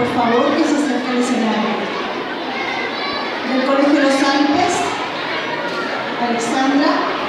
por favor, que se acerque al escenario. Del Colegio de Los Alpes, Alexandra